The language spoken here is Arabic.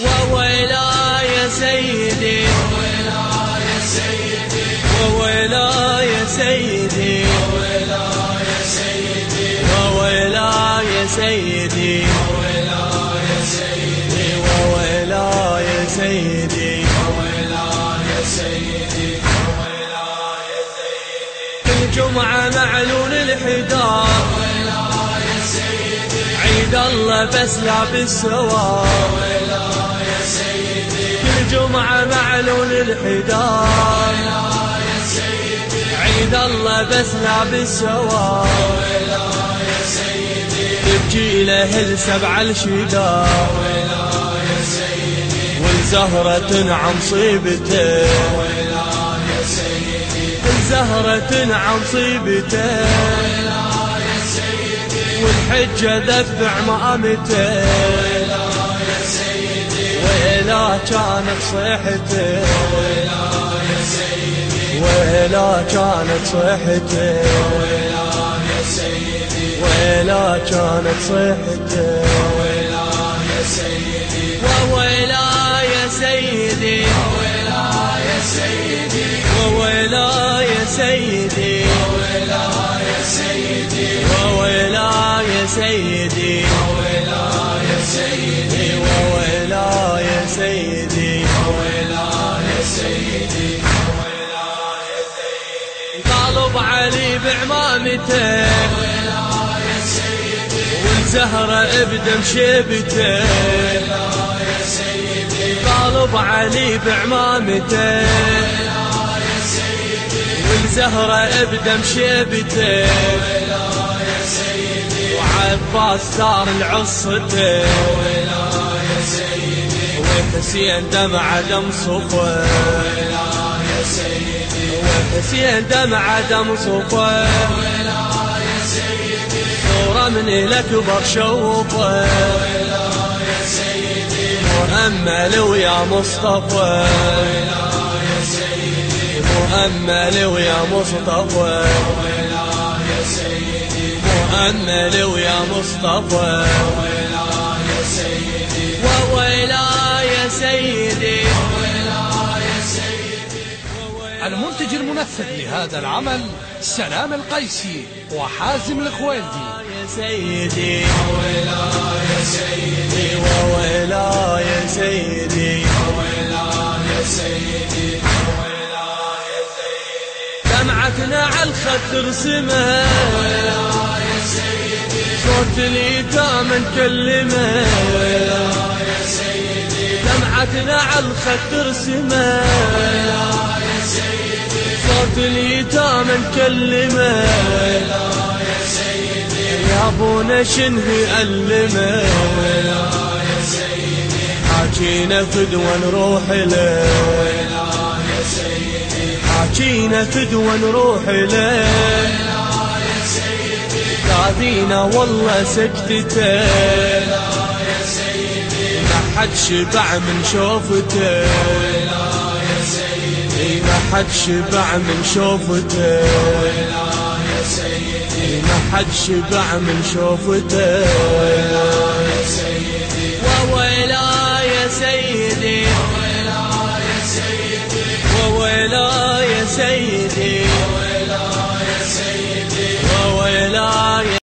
وويلا يا سيدي. وويلا يا سيدي. وويلا يا سيدي. وويلا يا سيدي الجمعة معلول الحدار عيد الله بس لابس سوار كل جمعة معلول الحدار عيد الله بس لابس سوار تبجي له السبع الشدار والزهرة تنعم صيبته. الزهرة تنعم صيبته. والحجة ذبع مأمته. ولا كانت صحته ولا يا سيدي ولا كانت صحته ولا يا سيدي. ولا كانت صحته ولا يا سيدي. سيدي يا سيدي يا سيدي. بعمامته والزهرة ابدم شيبته. طالب علي بعمامته. والزهرة ابدم شيبته. وعباس دار العصته. وحسين دمع دم صفه. يا سيدي والحسين دمع دم صوفه صورة من الأكبر شوفه يا سيدي مؤمل ويا مصطفى. يا سيدي مؤمل ويا مصطفى. يا سيدي مؤمل ويا مصطفى. ويلا يا سيدي ويلا يا سيدي. المنتج المنفذ لهذا العمل سلام القيسي وحازم الخويلدي. يا سيدي وويلا يا سيدي وويلا يا سيدي وويلا يا سيدي دمعتنا على الخد رسمه يا سيدي. صوت اليتامى نكلمه يا دمعتنا على الخد رسمه صوت اليتامى نكلمه يا ابونا شنه ألمه حاجينا فدوى نروح له. حاجينا فدوى نروح له. قاذينا والله سكتته حد شبع من شوفته. ما حد شبع من شوفته. ما حد شبع من شوفته.